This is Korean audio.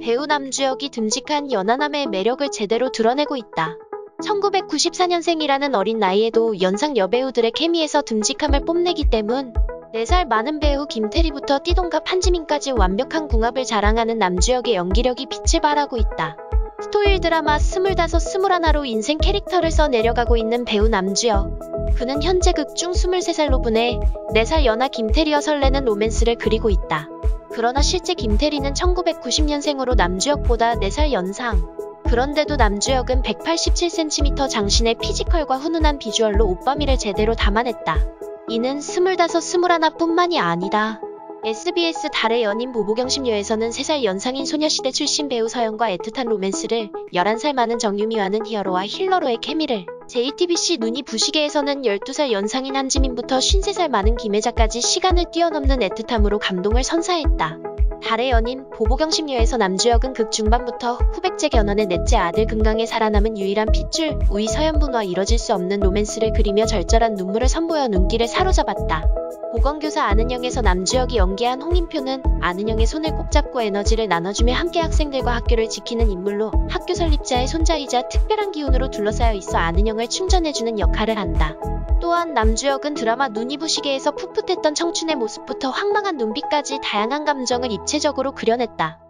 배우 남주혁이 듬직한 연하남의 매력을 제대로 드러내고 있다. 1994년생이라는 어린 나이에도 연상 여배우들의 케미에서 듬직함을 뽐내기 때문 4살 많은 배우 김태리부터 띠동갑 한지민까지 완벽한 궁합을 자랑하는 남주혁의 연기력이 빛을 발하고 있다. 스토일 드라마 25, 21로 인생 캐릭터를 써 내려가고 있는 배우 남주혁. 그는 현재 극 중 23살로 분해 4살 연하 김태리와 설레는 로맨스를 그리고 있다. 그러나 실제 김태리는 1990년생으로 남주혁보다 4살 연상. 그런데도 남주혁은 187cm 장신의 피지컬과 훈훈한 비주얼로 오빠미를 제대로 담아냈다. 이는 25, 21뿐만이 아니다. SBS 달의 연인 보보경심 려에서는 3살 연상인 소녀시대 출신 배우 서현과 애틋한 로맨스를 11살 많은 정유미와는 히어로와 힐러로의 케미를 JTBC 눈이 부시게에서는 12살 연상인 한지민부터 53살 많은 김혜자까지 시간을 뛰어넘는 애틋함으로 감동을 선사했다. 달의 연인 보보경심녀에서 남주혁은 극 중반부터 후백제 견훤의 넷째 아들 금강에 살아남은 유일한 핏줄 우이 서연분과 이뤄질 수 없는 로맨스를 그리며 절절한 눈물을 선보여 눈길을 사로잡았다. 보건교사 아는영에서 남주혁이 연기한 홍인표는 아는영의 손을 꼭 잡고 에너지를 나눠주며 함께 학생들과 학교를 지키는 인물로 학교 설립자의 손자이자 특별한 기운으로 둘러싸여 있어 아는영을 충전해주는 역할을 한다. 또한 남주혁은 드라마 눈이 부시게에서 풋풋했던 청춘의 모습부터 황망한 눈빛까지 다양한 감정을 입체적으로 그려냈다.